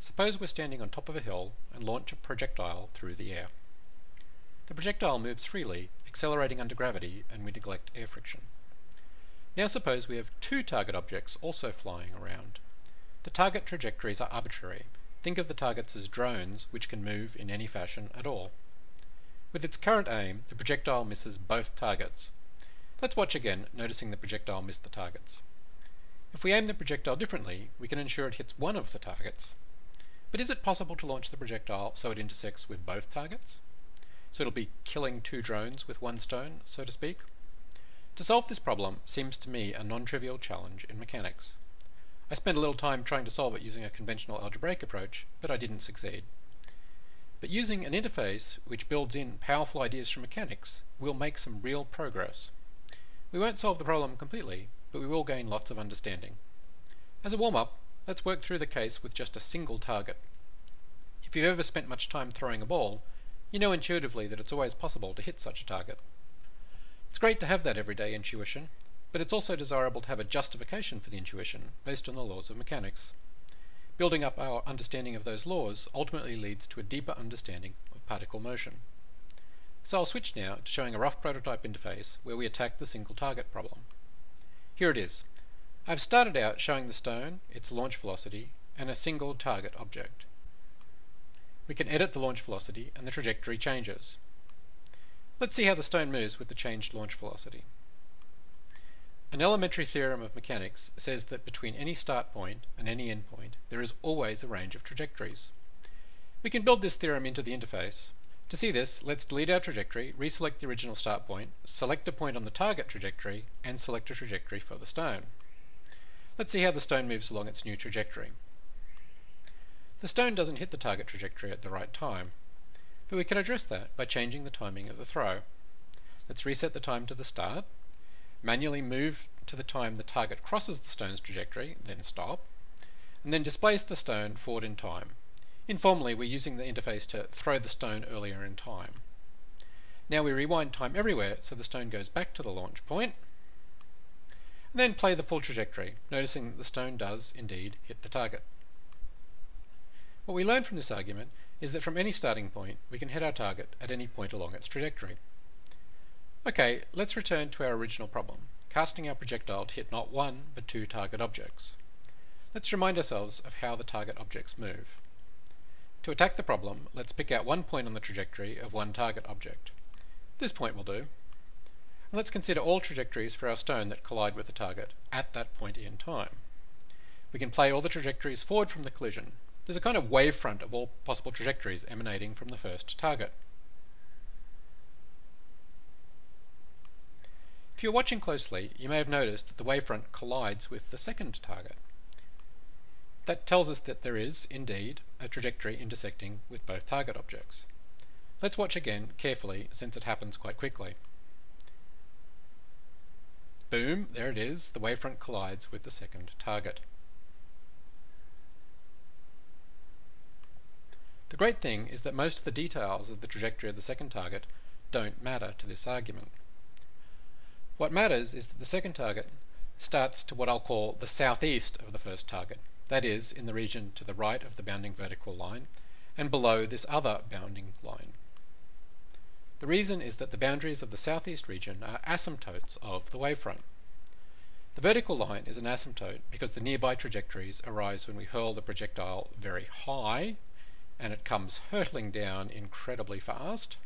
Suppose we're standing on top of a hill and launch a projectile through the air. The projectile moves freely, accelerating under gravity, and we neglect air friction. Now suppose we have two target objects also flying around. The target trajectories are arbitrary. Think of the targets as drones which can move in any fashion at all. With its current aim, the projectile misses both targets. Let's watch again, noticing the projectile missed the targets. If we aim the projectile differently, we can ensure it hits one of the targets. But is it possible to launch the projectile so it intersects with both targets? So it'll be killing two drones with one stone, so to speak? To solve this problem seems to me a non-trivial challenge in mechanics. I spent a little time trying to solve it using a conventional algebraic approach, but I didn't succeed. But using an interface which builds in powerful ideas from mechanics will make some real progress. We won't solve the problem completely, but we will gain lots of understanding. As a warm-up, let's work through the case with just a single target. If you've ever spent much time throwing a ball, you know intuitively that it's always possible to hit such a target. It's great to have that everyday intuition, but it's also desirable to have a justification for the intuition based on the laws of mechanics. Building up our understanding of those laws ultimately leads to a deeper understanding of particle motion. So I'll switch now to showing a rough prototype interface where we attack the single target problem. Here it is. I've started out showing the stone, its launch velocity, and a single target object. We can edit the launch velocity and the trajectory changes. Let's see how the stone moves with the changed launch velocity. An elementary theorem of mechanics says that between any start point and any end point, there is always a range of trajectories. We can build this theorem into the interface, to see this, let's delete our trajectory, reselect the original start point, select a point on the target trajectory, and select a trajectory for the stone. Let's see how the stone moves along its new trajectory. The stone doesn't hit the target trajectory at the right time, but we can address that by changing the timing of the throw. Let's reset the time to the start, manually move to the time the target crosses the stone's trajectory, then stop, and then displace the stone forward in time. Informally, we're using the interface to throw the stone earlier in time. Now we rewind time everywhere so the stone goes back to the launch point, and then play the full trajectory, noticing that the stone does indeed hit the target. What we learn from this argument is that from any starting point, we can hit our target at any point along its trajectory. Okay, let's return to our original problem, casting our projectile to hit not one, but two target objects. Let's remind ourselves of how the target objects move. To attack the problem, let's pick out one point on the trajectory of one target object. This point will do. Let's consider all trajectories for our stone that collide with the target at that point in time. We can play all the trajectories forward from the collision. There's a kind of wavefront of all possible trajectories emanating from the first target. If you're watching closely, you may have noticed that the wavefront collides with the second target. That tells us that there is, indeed, a trajectory intersecting with both target objects. Let's watch again carefully since it happens quite quickly. Boom, there it is, the wavefront collides with the second target. The great thing is that most of the details of the trajectory of the second target don't matter to this argument. What matters is that the second target starts to what I'll call the southeast of the first target that is, in the region to the right of the bounding vertical line, and below this other bounding line. The reason is that the boundaries of the southeast region are asymptotes of the wavefront. The vertical line is an asymptote because the nearby trajectories arise when we hurl the projectile very high and it comes hurtling down incredibly fast.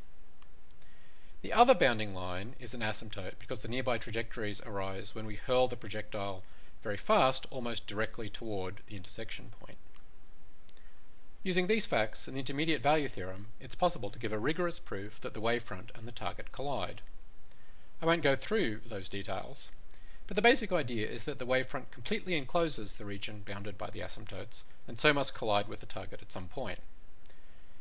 The other bounding line is an asymptote because the nearby trajectories arise when we hurl the projectile very fast almost directly toward the intersection point. Using these facts and the intermediate value theorem, it's possible to give a rigorous proof that the wavefront and the target collide. I won't go through those details, but the basic idea is that the wavefront completely encloses the region bounded by the asymptotes, and so must collide with the target at some point.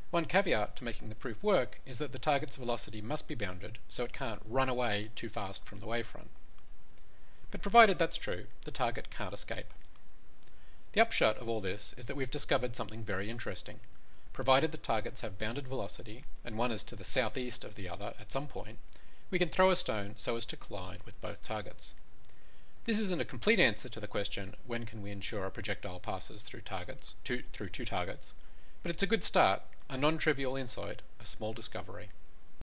One caveat to making the proof work is that the target's velocity must be bounded so it can't run away too fast from the wavefront. But provided that's true, the target can't escape. The upshot of all this is that we've discovered something very interesting. Provided the targets have bounded velocity, and one is to the southeast of the other at some point, we can throw a stone so as to collide with both targets. This isn't a complete answer to the question, when can we ensure a projectile passes through targets, two, through two targets, but it's a good start, a non-trivial insight, a small discovery.